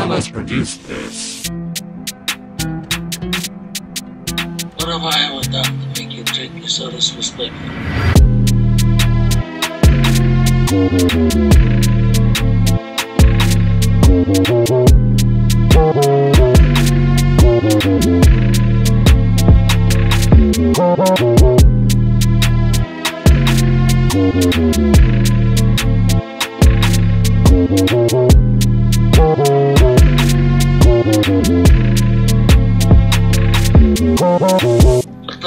Khalas produced this. What have I ever done to make you treat me so disrespectful?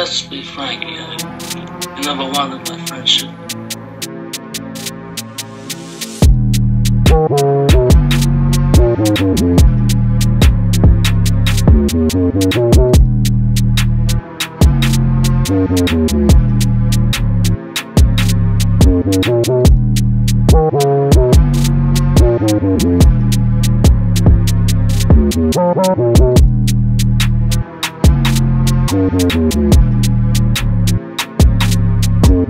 Let's be frank here. You never wanted my friendship. Friendship. You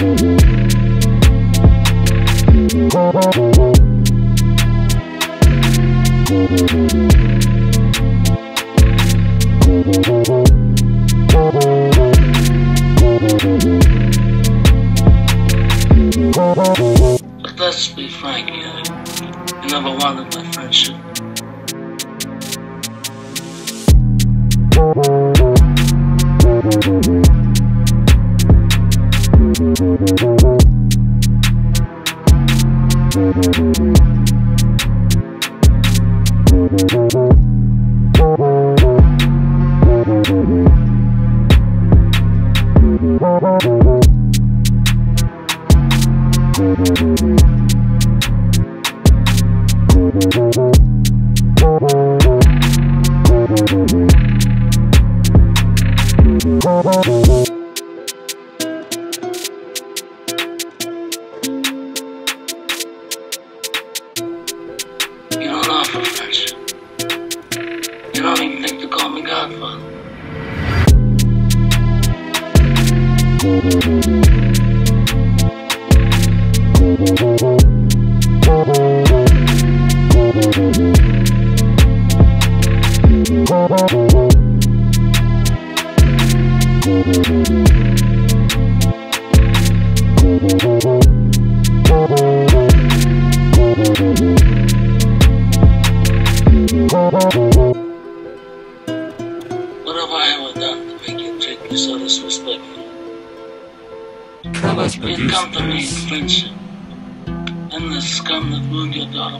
Let's be frank here. You never wanted my friendship. You don't offer friendship. You call me Godfather. Khalas You produced come to in friendship. And the scum that ruined your daughter